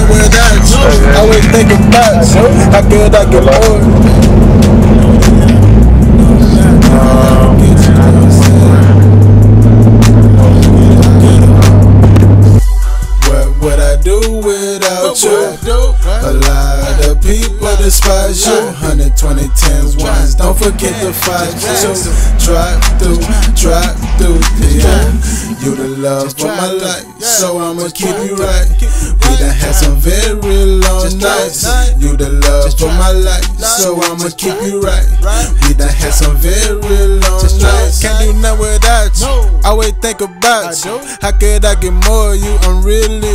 nothing without you. Always think about you. How could I get more? What would I do without you? A lot people despise you. 120 tens ones. Don't forget the five two. Drive through, drive through, yeah. You the love of my life, so I'ma keep you right. We done had some very long nights. You the love of my life, so I'ma keep you right. We done had some very long nights. Can't do nothing without you. Always think about you. How could I get more of you? I'm really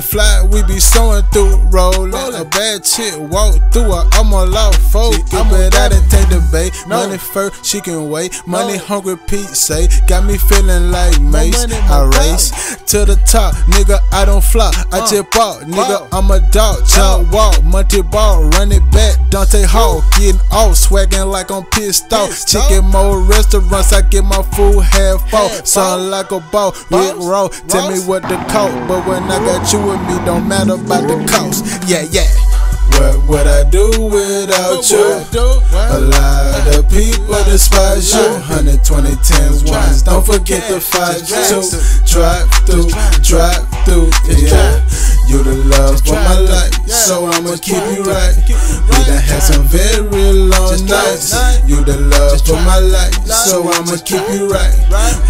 fly, we be soaring through, rolling. A bad chick walk through, I almost lost focus, but I didn't take the bait. Money first, she can wait. Money hungry, Pete say, got me feeling like Mace. I race to the top, nigga. I don't flop, I just bought, nigga. I'm a dog, chop walk, Montee Ball, run it back. Dante Hall, getting off, swagging like I'm pissed off. Chicken more restaurants, I get my food half off. Sound like a ball, Rick Roll. Tell me what the cost, but when I got you with me, don't matter about the cost. Yeah, yeah. What would I do without you? A of people despise you. 120 tens ones. Don't forget the five two. Drive through, drive through, yeah. You the love of my life, so I'ma keep you right. We done had some very long nights. You the love of my life, so I'ma keep you right.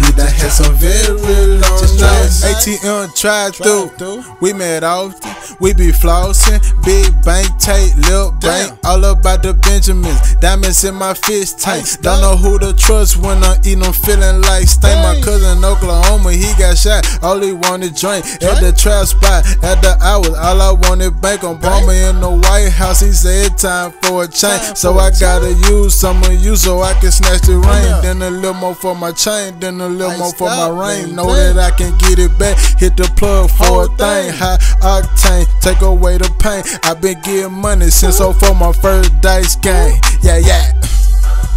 We done had some very long nights. ATM drive through, we met often. We be flossing, big bank tape, lil bank, all about the Benjamins. Diamonds in my fist tank. Don't know who to trust when I'm eating, I'm feeling like stain. My cousin in Oklahoma, he got shot. All he wanted drink at the trap spot at the hours. All I wanted bank on Obama in the White House. He said time for a change, so I gotta use some of you so I can snatch the rain. Then a little more for my chain, then a little more for my rain. Know that I can get it back. Hit the plug for a thing, high octane, take away the pain. i been getting money since so for my first dice game. Yeah, yeah.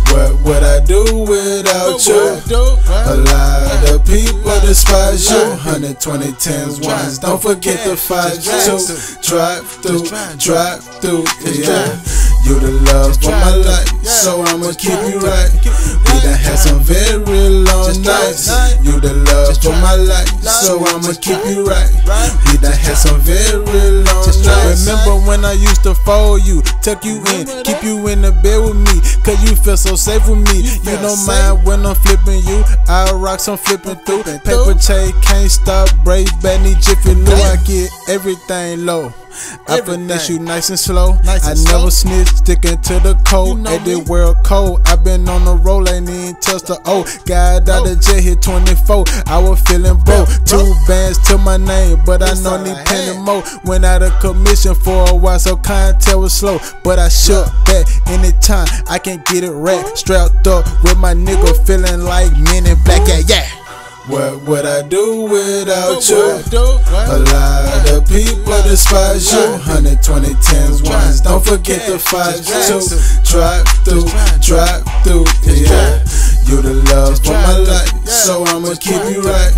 What would I do without you? A lot of people despise you. 120 tens ones. Don't forget the five two. Drive through, drive through, yeah. You the love of my life, so I'ma keep you right. We done had some very long nights. You the love of my life, so I'ma keep you right. We done had some very long nights. Remember when I used to fold you, tuck you in, keep you in the bed with me, cause you feel so safe with me. You don't mind when I'm flipping you. I rocks, I'm flipping through. Paper chain, can't stop, brave need jiffy low. I get everything low. I finesse you nice and slow. I never snitch, sticking to the code. At the world cold, I been on the roll, ain't even touched the O. Got out of jail hit 24. I was feeling broke. Two bands to my name, but I know need plenty more. Went out of commission for a while, so clientele was slow. But I shook back anytime I can get it right. Strapped up with my nigga, feeling like men in black. Yeah, yeah. What would I do without you? A lot of people despise you. 120 tens. Don't forget the five two. Drive through, drive through, yeah. You the love of my life, so I'ma keep you right.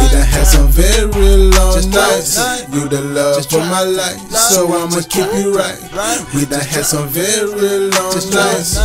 We done had some very long nights. You the love of my life, so I'ma keep you right. We done had some very long nights.